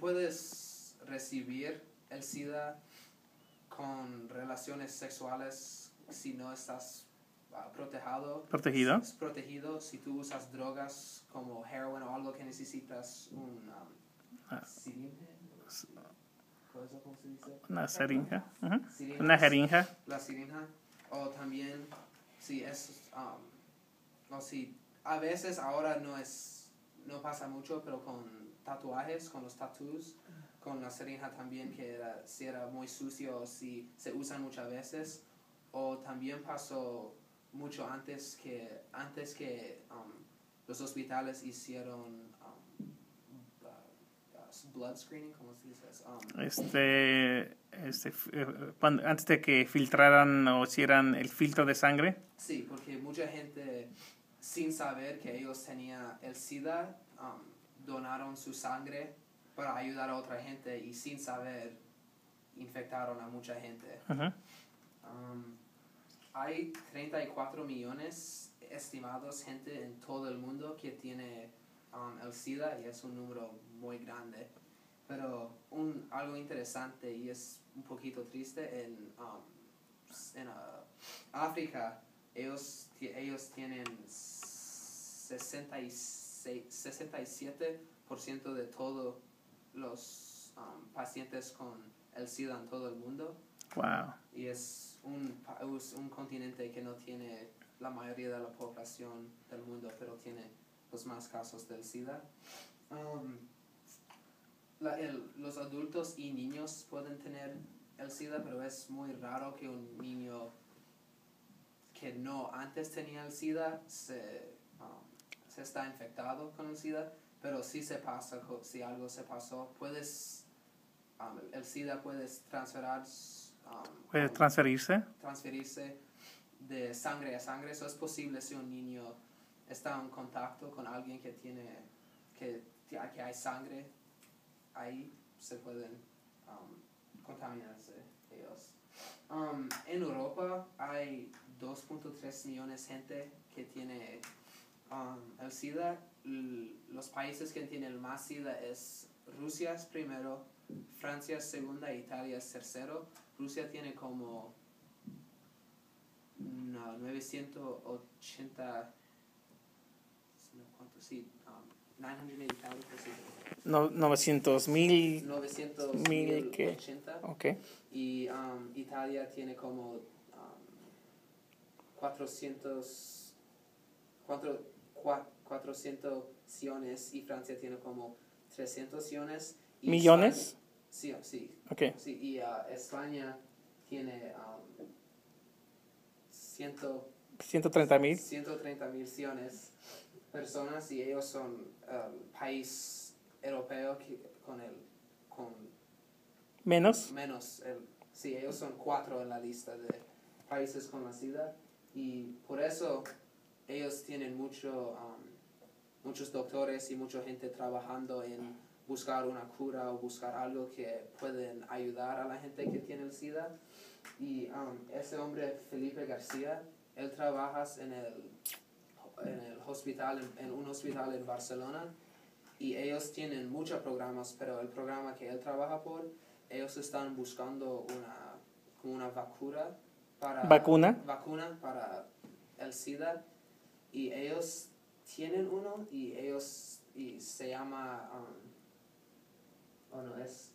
puedes recibir el SIDA con relaciones sexuales si no estás ah, protegido. ¿Protegido? Es protegido si tú usas drogas como heroin o algo que necesitas un um, Ah. Una seringa. Una jeringa. La siringa. O también, si es, um, o si, a veces ahora no es, no pasa mucho, pero con tatuajes, con los tattoos, con la siringa también, que era, si era muy sucio, o si se usan muchas veces. O también pasó mucho antes que, antes que um, los hospitales hicieron um, blood screening, ¿cómo se dice? Um, Este, este, eh, antes de que filtraran o hicieran el filtro de sangre. Sí, porque mucha gente, sin saber que ellos tenían el SIDA, um, donaron su sangre para ayudar a otra gente y sin saber infectaron a mucha gente. Ujú. Um, hay 34 millones estimados gente en todo el mundo que tiene um, el SIDA y es un número muy grande. Pero un, algo interesante y es un poquito triste, en, um, en uh, África ellos, ellos tienen 66 67% de todos los um, pacientes con el SIDA en todo el mundo Wow. y es un, es un continente que no tiene la mayoría de la población del mundo, pero tiene los más casos del SIDA. Um, la- el- los adultos y niños pueden tener el SIDA, pero es muy raro que un niño que no antes tenía el SIDA se, um, se está infectado con el SIDA, pero si se pasa, si algo se pasó, puedes, um, el SIDA puedes transferir, um, Puede transferirse. transferirse de sangre a sangre. Eso es posible si un niño está en contacto con alguien que tiene, que, que hay sangre ahí, se pueden um, contaminarse ellos. Um, en Europa hay 2.3 millones de gente que tiene um, el SIDA. Los países que tienen más SIDA es Rusia es primero, Francia es segunda, Italia es tercero. Rusia tiene como no, 980 no, ¿cuánto? Sí, um, 980,000, sí, No, 900 mil. 900 Mil, ¿qué? 80. Ok. Y um, Italia tiene como um, 400, cuatro, cua- 400 siones y Francia tiene como 300 siones. y ¿Millones? España- sí, sí, Ok. sí. Y uh, España tiene um, 100, 130 mil. 130 mil siones personas y ellos son el país europeo que, con el con Menos. menos el sí ellos son cuatro en la lista de países con la SIDA y por eso ellos tienen mucho um, muchos doctores y mucha gente trabajando en buscar una cura o buscar algo que pueden ayudar a la gente que tiene el SIDA. Y um, ese hombre Felipe García él trabaja en el en el hospital en, en un hospital en Barcelona. Y ellos tienen muchos programas pero el programa que él trabaja por ellos están buscando una como una vacuna para ¿Vacuna? vacuna para el SIDA y ellos tienen uno y ellos y se llama um, oh no es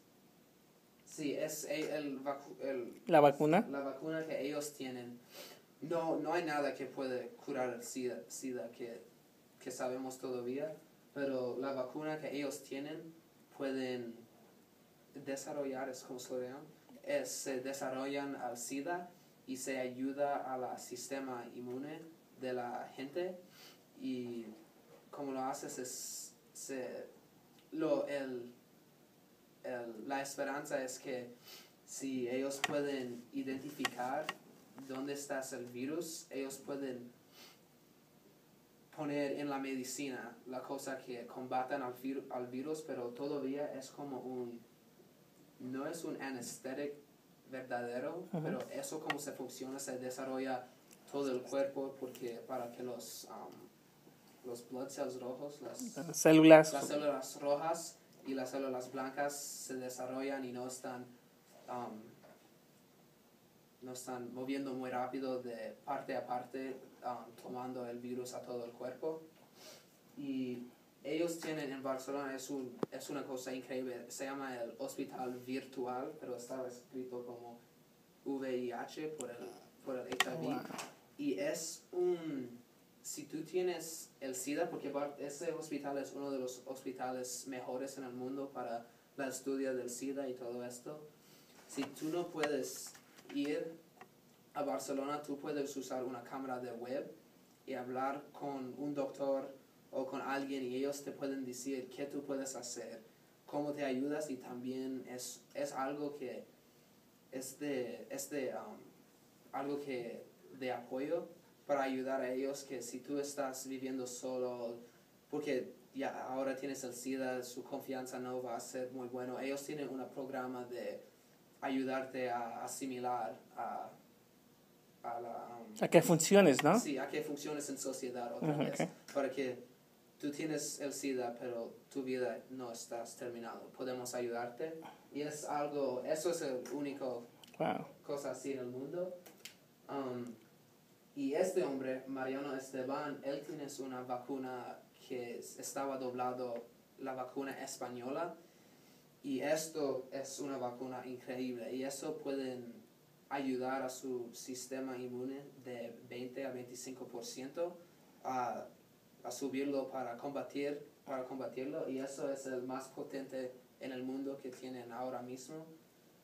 sí es el, el, vacu- el La vacuna. la vacuna que ellos tienen, no, no hay nada que puede curar el SIDA, SIDA que, que sabemos todavía, pero la vacuna que ellos tienen pueden desarrollar, es como se llama, es, se desarrollan al SIDA y se ayuda al sistema inmune de la gente y como lo haces es se, lo, el, el- la esperanza es que si ellos pueden identificar dónde está el virus, ellos pueden poner en la medicina la cosa que combatan al, vir- al virus, pero todavía es como un, no es un anesthetic verdadero, pero eso como se funciona, se desarrolla todo el cuerpo porque para que los, um, los blood cells rojos, las, Células. las células rojas y las células blancas se desarrollan y no están, um, no están moviendo muy rápido de parte a parte, um, tomando el virus a todo el cuerpo. Y ellos tienen en Barcelona, es, un, es una cosa increíble, se llama el hospital virtual, pero estaba escrito como VIH por el, por el HIV. Y es un, si tú tienes el SIDA, porque ese hospital es uno de los hospitales mejores en el mundo para la estudia del SIDA y todo esto, si tú no puedes ir a Barcelona, tú puedes usar una cámara de web y hablar con un doctor o con alguien y ellos te pueden decir qué tú puedes hacer, cómo te ayudas y también es, es algo que es de, es um, algo que de apoyo para ayudar a ellos que si tú estás viviendo solo, porque ya ahora tienes el SIDA, su confianza no va a ser muy bueno. Ellos tienen un programa de ayudarte a asimilar a, a la... Um, a que funciones, ¿no? Sí, a que funciones en sociedad otra vez. Para que tú tienes el SIDA, pero tu vida no estás terminado. Podemos ayudarte. Y es algo, eso es el único cosa así en el mundo. Um, y este hombre, Mariano Esteban, él tiene una vacuna que estaba doblado la vacuna española. Y esto es una vacuna increíble. Y eso pueden ayudar a su sistema inmune de 20 a 25% a, a subirlo para combatir para combatirlo y eso es el más potente en el mundo que tienen ahora mismo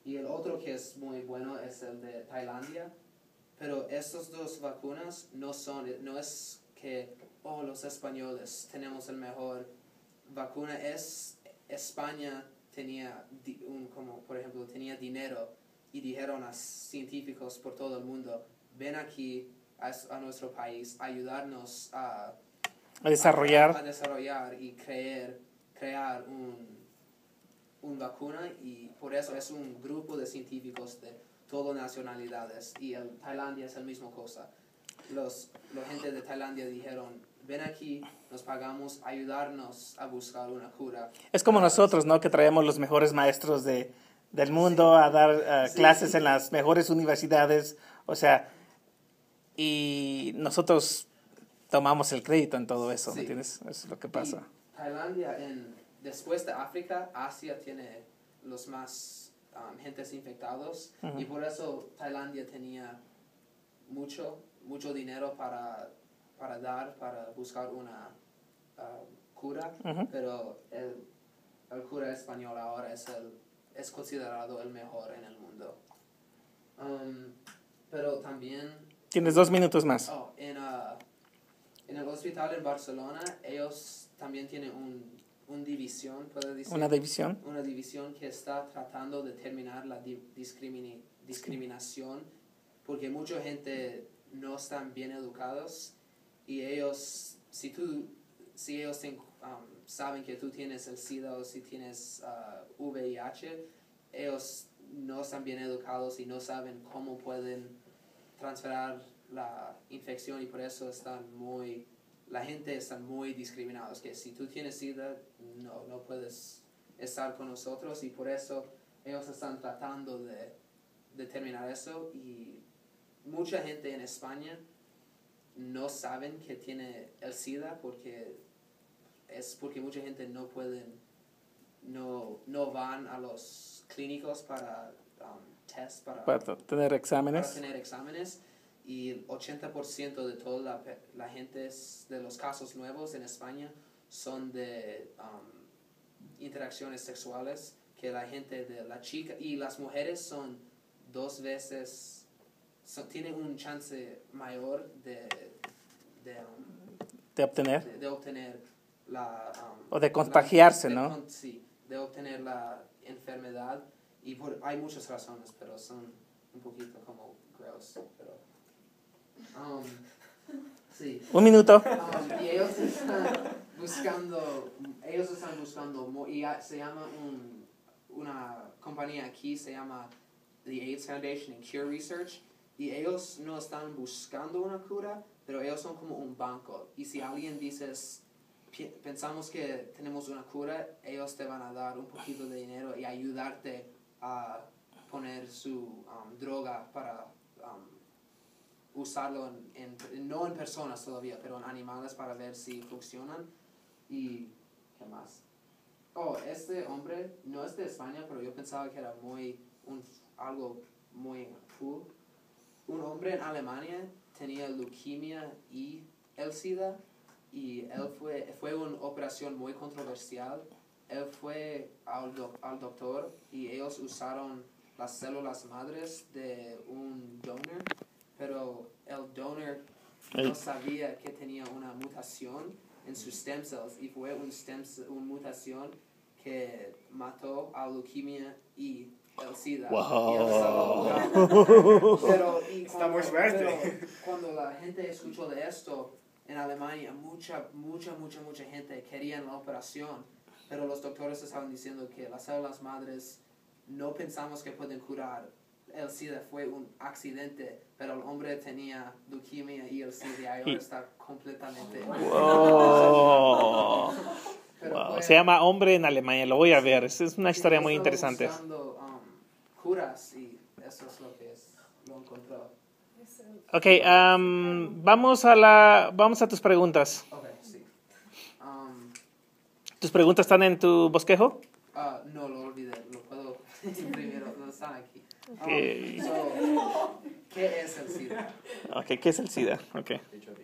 y el otro que es muy bueno es el de Tailandia pero estas dos vacunas no son, no es que, oh, los españoles tenemos el mejor vacuna, es España tenía, un, como por ejemplo, tenía dinero y dijeron a científicos por todo el mundo, ven aquí a, a nuestro país, ayudarnos a, a desarrollar. A, desarrollar y creer, crear un, un vacuna y por eso es un grupo de científicos de todo nacionalidades y el Tailandia es la misma cosa. Los, la gente de Tailandia dijeron, ven aquí, nos pagamos, ayudarnos a buscar una cura. Es como nosotros, ¿no? Que traemos los mejores maestros de, del mundo a dar eh, clases en las mejores universidades, o sea, y nosotros tomamos el crédito en todo eso, ¿me entiendes? Eso es lo que pasa. Tailandia, en, después de África, Asia tiene los más um, gentes infectados y por eso Tailandia tenía mucho, mucho dinero para, para dar, para buscar una uh, cura, pero el, el, cura español ahora es, el, es considerado el mejor en el mundo. Um, pero también... Tienes dos minutos más. Oh, en, uh, en el hospital en Barcelona ellos también tienen un una división, ¿puedo decir? Una división. Una división que está tratando de terminar la discriminación, porque mucha gente no están bien educados y ellos, si tú, si ellos um, saben que tú tienes el SIDA o si tienes uh, VIH, ellos no están bien educados y no saben cómo pueden transferir la infección y por eso están muy la gente está muy discriminada. Es que si tú tienes SIDA, no, no puedes estar con nosotros y por eso ellos están tratando de determinar eso y mucha gente en España no saben que tiene el SIDA porque es porque mucha gente no pueden no, no van a los clínicos para um, test para, para tener exámenes para tener exámenes y el 80% de toda la, la, gente de los casos nuevos en España son de um, interacciones sexuales que la gente de la chica y las mujeres son dos veces tienen un chance mayor de de, um, de obtener de, obtener la um, o de contagiarse no sí de obtener la enfermedad. Y por, hay muchas razones pero son un poquito como gross pero Um, sí. Un minuto. Um, y ellos están buscando, ellos están buscando, y se llama un, una compañía aquí, se llama The AIDS Foundation and Cure Research, y ellos no están buscando una cura, pero ellos son como un banco. Y si alguien dices, pensamos que tenemos una cura, ellos te van a dar un poquito de dinero y ayudarte a poner su um, droga para um, usarlo en, en- no en personas todavía, pero en animales para ver si funcionan. Y, ¿qué más? Oh, este hombre no es de España, pero yo pensaba que era muy, un, algo muy cool. Un hombre en Alemania tenía leucemia y el SIDA y él fue, fue una operación muy controversial. Él fue al, doc- al doctor y ellos usaron las células madres de un donor, pero el donor no sabía que tenía una mutación en sus stem cells y fue un stem, una mutación que mató a leucemia y el SIDA. Wow. Y. Pero, y Está muy fuerte. pero cuando la gente escuchó de esto en Alemania, mucha, mucha, mucha, mucha gente quería la operación, pero los doctores estaban diciendo que las células madres no pensamos que pueden curar. El SIDA fue un accidente, pero el hombre tenía leucemia y el SIDA y ahora está completamente... Wow. Wow. fue- Se llama Hombre en Alemania, lo voy a ver. Es es una historia muy interesante. buscando, um, curas y eso es lo que es, lo encontró. Ok, am, vamos, a la, vamos a tus preguntas. Ok, sí. Um, ¿Tus preguntas están en tu bosquejo? ah, no, lo olvidé, lo puedo imprimir, aquí. Um, Ok. so, ¿Qué es el SIDA? Ok, ¿qué es el SIDA? Ok. HIV.